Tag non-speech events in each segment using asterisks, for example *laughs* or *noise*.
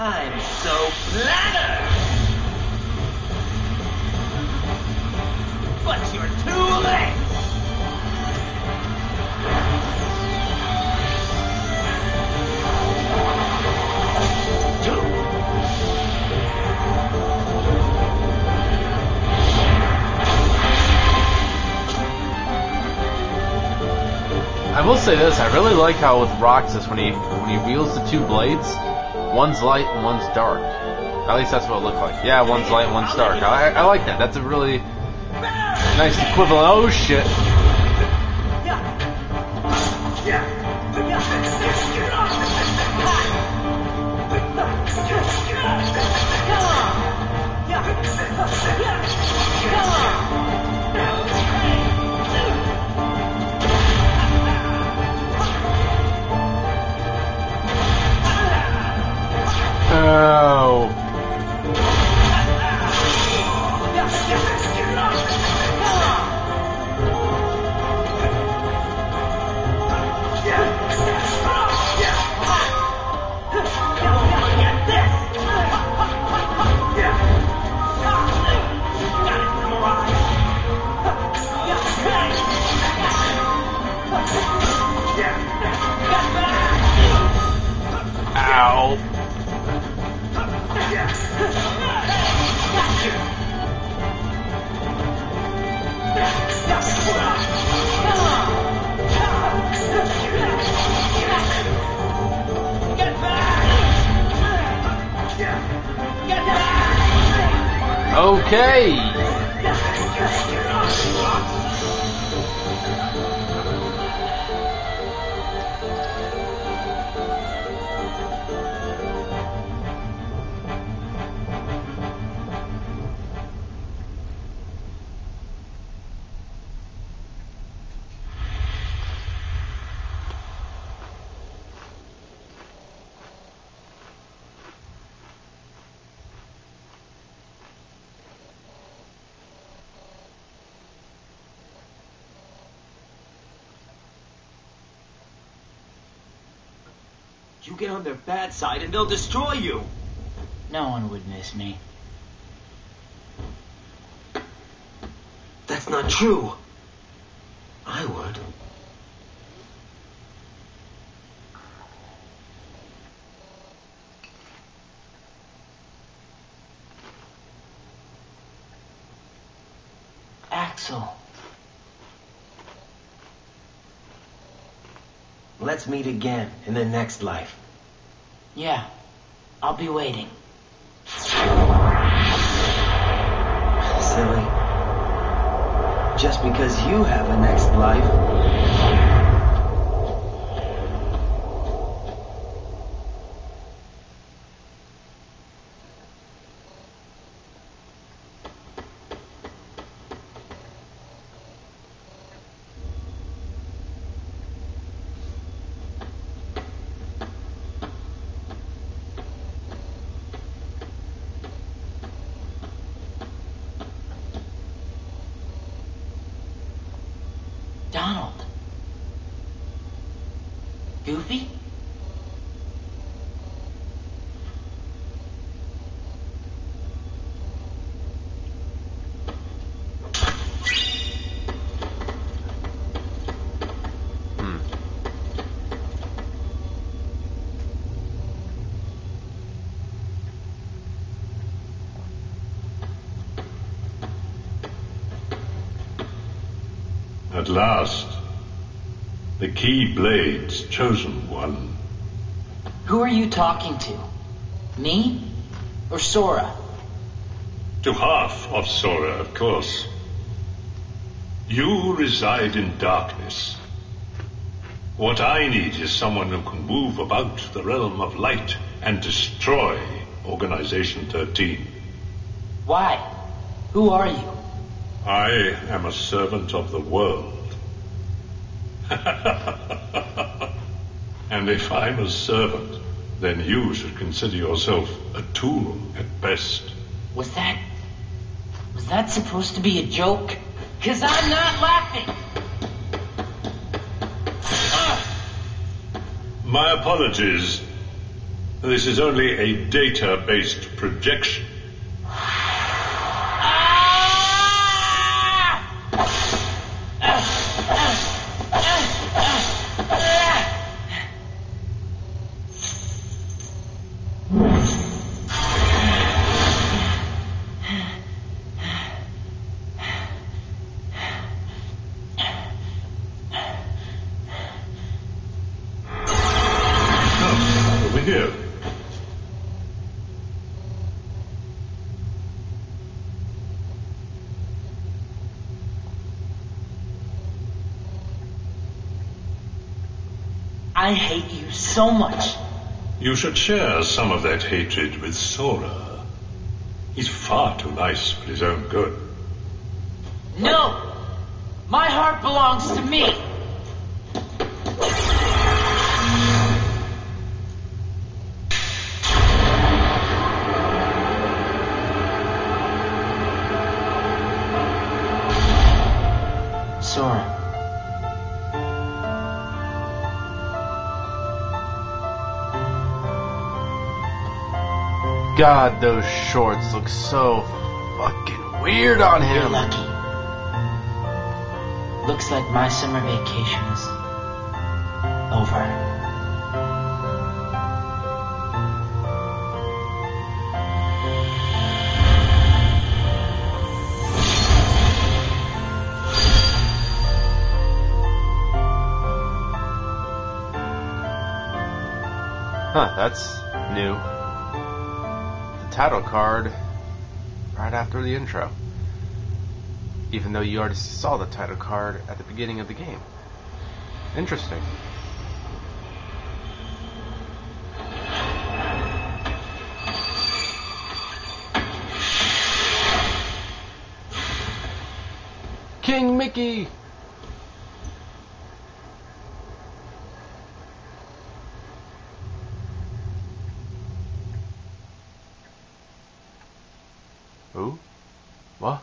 I'm so flattered! But you're too late! I will say this: I really like how with Roxas, when he when he wields the two blades, one's light and one's dark. At least that's what it looked like. Yeah, one's light, one's dark. I, I like that. That's a really nice equivalent. Oh shit! Oh. Ow. Okay. You get on their bad side and they'll destroy you! No one would miss me. That's not true. I would. Axel. Let's meet again in the next life. Yeah, I'll be waiting. Silly. Just because you have a next life. Donald. Goofy? At last, the Keyblade's chosen one. Who are you talking to? Me? Or Sora? To half of Sora, of course. You reside in darkness. What I need is someone who can move about the realm of light and destroy Organization 13. Why? Who are you? I am a servant of the world. *laughs* and if I'm a servant, then you should consider yourself a tool at best. Was that. Was that supposed to be a joke? Cause I'm not laughing! My apologies. This is only a data-based projection. I hate you so much. You should share some of that hatred with Sora. He's far too nice for his own good. No! My heart belongs to me. Sora. God, those shorts look so fucking weird on him. You're lucky. Looks like my summer vacation is over. Huh, that's new. Title card right after the intro. Even though you already saw the title card at the beginning of the game. Interesting. King Mickey! Who? What?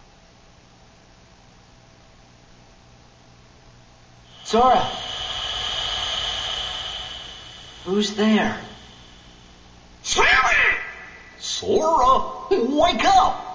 Sora! Who's there? Sora, wake up!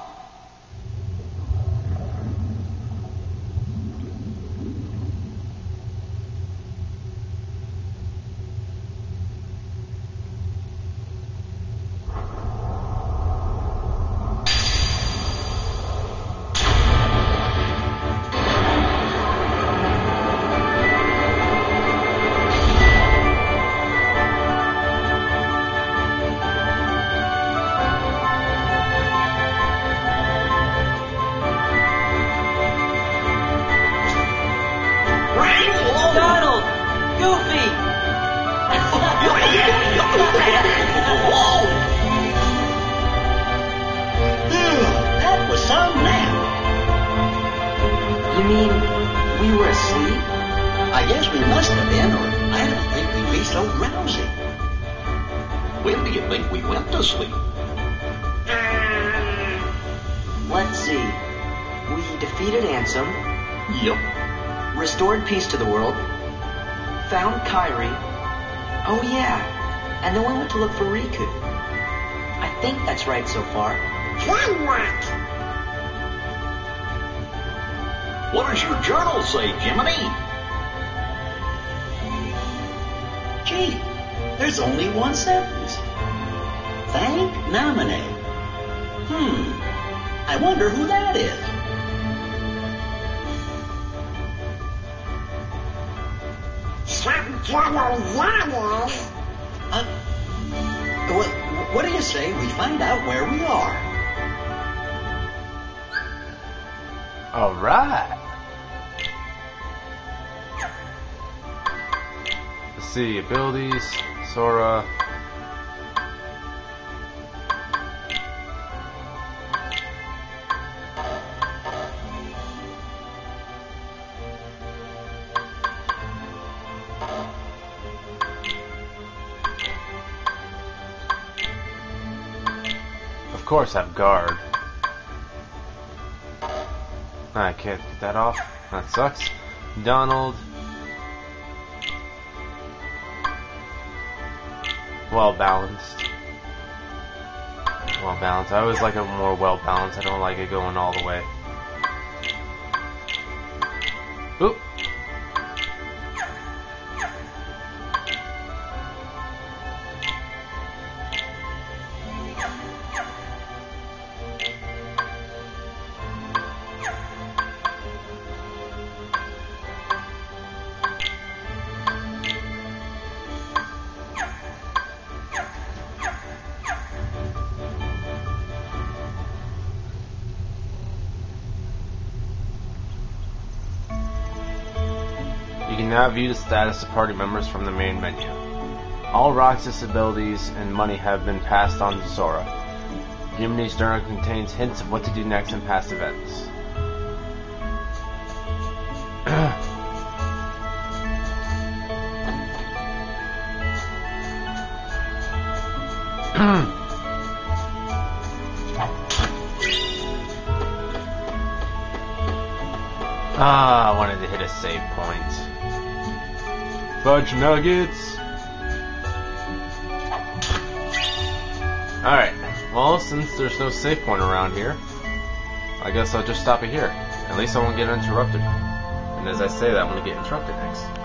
Were asleep? I guess we must have been, or I don't think we'd be so drowsy. When do you think we went to sleep? Um, let's see. We defeated Ansem, Yep. restored peace to the world, found Kairi. Oh yeah, and then we went to look for Riku. I think that's right so far. What does your journal say, Jiminy? Gee, there's only one sentence. Thank Naminé. Hmm. I wonder who that is. Uh, what, what do you say we find out where we are? Alright. Let's see, abilities, Sora. Of course, I have guard. I can't get that off. That sucks. Donald. Well balanced. Well balanced. I always like it more well balanced. I don't like it going all the way. Oop. Now view the status of party members from the main menu. All Roxas abilities and money have been passed on to Sora. Jiminy's journal contains hints of what to do next in past events. *clears throat* ah, I wanted to hit a save point. Fudge nuggets. Alright, well, since there's no save point around here, I guess I'll just stop it here. At least I won't get interrupted. And as I say that, I'm gonna get interrupted next.